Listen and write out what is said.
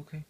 Okay.